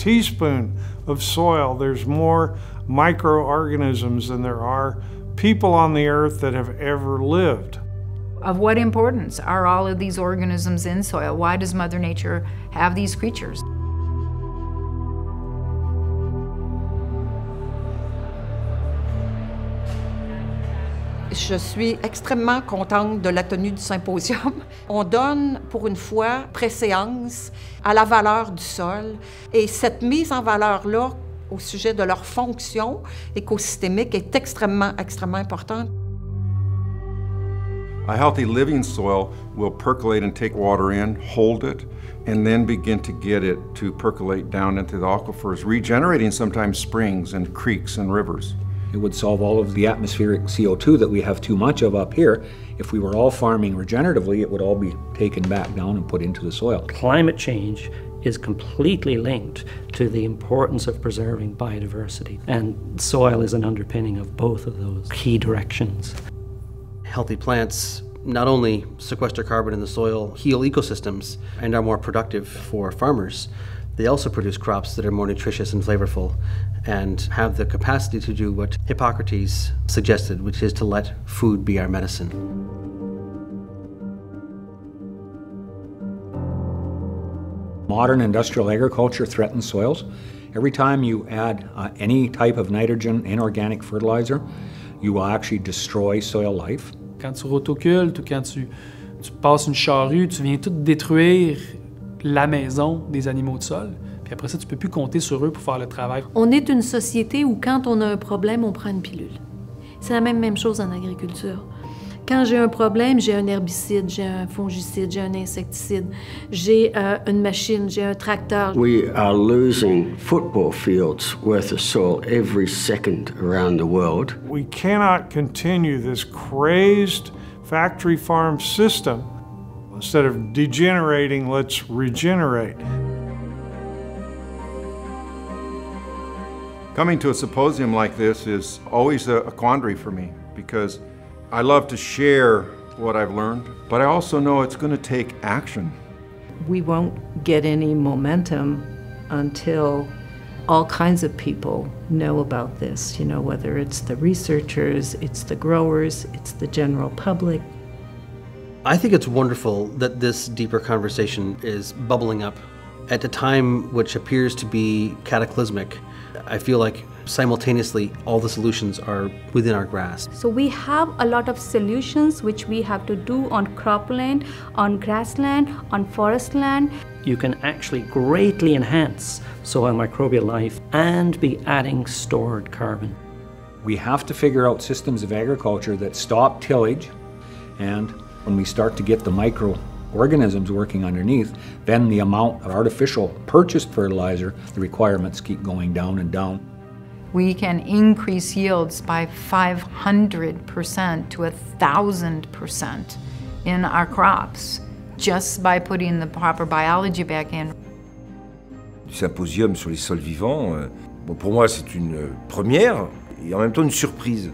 teaspoon of soil, there's more microorganisms than there are people on the earth that have ever lived. Of what importance are all of these organisms in soil? Why does Mother Nature have these creatures? Je suis extrêmement contente de la tenue du symposium. On donne pour une fois préséance à la valeur du sol et cette mise en valeur-là au sujet de leur fonction écosystémique est extrêmement, extrêmement importante. A healthy living soil will percolate and take water in, hold it, and then begin to get it to percolate down into the aquifers, regenerating sometimes springs and creeks and rivers. It would solve all of the atmospheric CO2 that we have too much of up here. If we were all farming regeneratively, it would all be taken back down and put into the soil. Climate change is completely linked to the importance of preserving biodiversity, and soil is an underpinning of both of those key directions. Healthy plants not only sequester carbon in the soil, heal ecosystems, and are more productive for farmers, they also produce crops that are more nutritious and flavorful and have the capacity to do what Hippocrates suggested, which is to let food be our medicine. Modern industrial agriculture threatens soils. Every time you add uh, any type of nitrogen, inorganic fertilizer, you will actually destroy soil life. Quand tu rotocultes ou quand tu, tu passes une charrue, tu viens tout détruire la maison des animaux de sol. Puis après ça, tu peux plus compter sur eux pour faire le travail. On est une société où quand on a un problème, on prend une pilule. C'est la même, même chose en agriculture. Quand j'ai un problème, j'ai un herbicide, j'ai un fongicide, j'ai un insecticide, j'ai euh, une machine, j'ai un tracteur. We are losing football fields worth of soil every second around the world. We cannot continue this crazed factory farm system. Instead of degenerating, let's regenerate. Coming to a symposium like this is always a, a quandary for me because I love to share what I've learned, but I also know it's going to take action. We won't get any momentum until all kinds of people know about this, you know, whether it's the researchers, it's the growers, it's the general public. I think it's wonderful that this deeper conversation is bubbling up at a time which appears to be cataclysmic. I feel like simultaneously all the solutions are within our grasp. So we have a lot of solutions which we have to do on cropland, on grassland, on forest land. You can actually greatly enhance soil microbial life and be adding stored carbon. We have to figure out systems of agriculture that stop tillage and when we start to get the microorganisms working underneath, then the amount of artificial purchased fertilizer, the requirements keep going down and down we can increase yields by 500% to 1,000% in our crops just by putting the proper biology back in. Du symposium sur les sols vivants, euh, bon, pour moi c'est une euh, première et en même temps une surprise.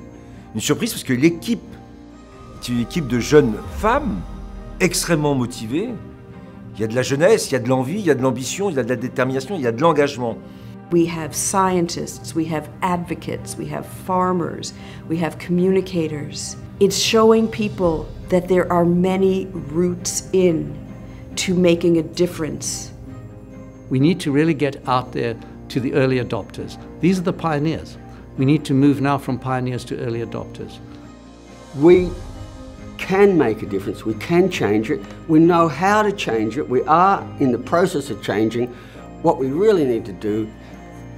Une surprise parce que l'équipe est une équipe de jeunes femmes extrêmement motivées. Il y a de la jeunesse, il y a de l'envie, il y a de l'ambition, il y a de la détermination, il y a de l'engagement. We have scientists, we have advocates, we have farmers, we have communicators. It's showing people that there are many routes in to making a difference. We need to really get out there to the early adopters. These are the pioneers. We need to move now from pioneers to early adopters. We can make a difference. We can change it. We know how to change it. We are in the process of changing. What we really need to do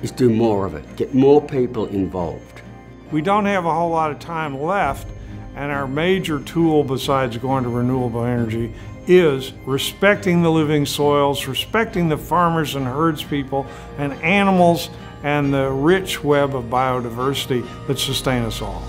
is do more of it, get more people involved. We don't have a whole lot of time left, and our major tool besides going to renewable energy is respecting the living soils, respecting the farmers and herds people and animals and the rich web of biodiversity that sustain us all.